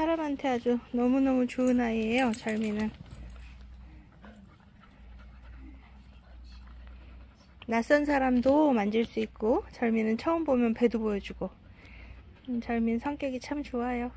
사람한테 아주 너무너무 좋은 아이예요, 절미는. 낯선 사람도 만질 수 있고, 절미는 처음 보면 배도 보여주고. 음, 절민 성격이 참 좋아요.